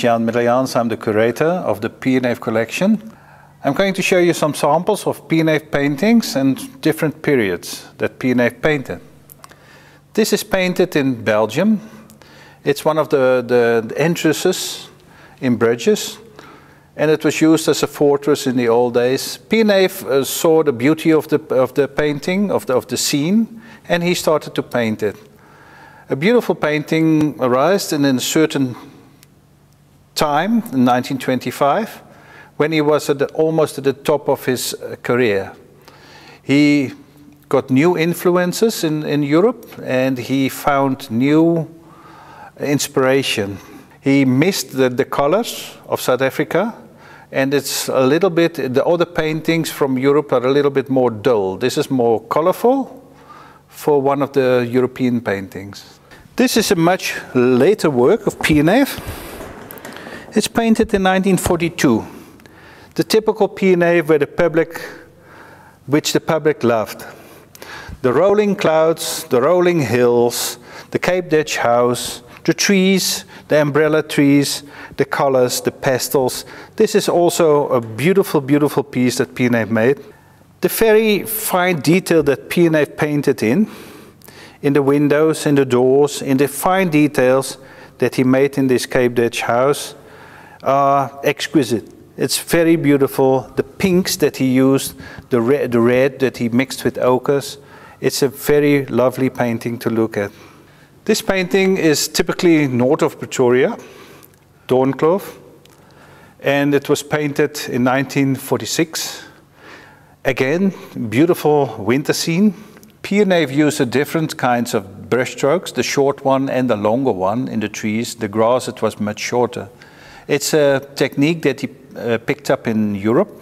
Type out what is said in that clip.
Jan Middlejans, I'm the curator of the Pierneef collection. I'm going to show you some samples of Pierneef paintings and different periods that Pierneef painted. This is painted in Belgium. It's one of the, the entrances in Bruges and it was used as a fortress in the old days. Pierneef uh, saw the beauty of the, of the painting, of the, of the scene, and he started to paint it. A beautiful painting arose and in a certain time, in 1925, when he was at the, almost at the top of his uh, career. He got new influences in, in Europe and he found new inspiration. He missed the, the colors of South Africa and it's a little bit, the other paintings from Europe are a little bit more dull. This is more colorful for one of the European paintings. This is a much later work of Pierneef. It's painted in 1942. The typical Pierneef where the public, which the public loved. The rolling clouds, the rolling hills, the Cape Dutch house, the trees, the umbrella trees, the colors, the pastels. This is also a beautiful, beautiful piece that Pierneef made. The very fine detail that Pierneef painted in, in the windows, in the doors, in the fine details that he made in this Cape Dutch house, are exquisite. It's very beautiful. The pinks that he used, the red, the red that he mixed with ochres, it's a very lovely painting to look at. This painting is typically north of Pretoria, Doornkloof, and it was painted in 1946. Again, beautiful winter scene. Pierneef used different kinds of brush strokes, the short one and the longer one in the trees. The grass, it was much shorter. It's a technique that he uh, picked up in Europe.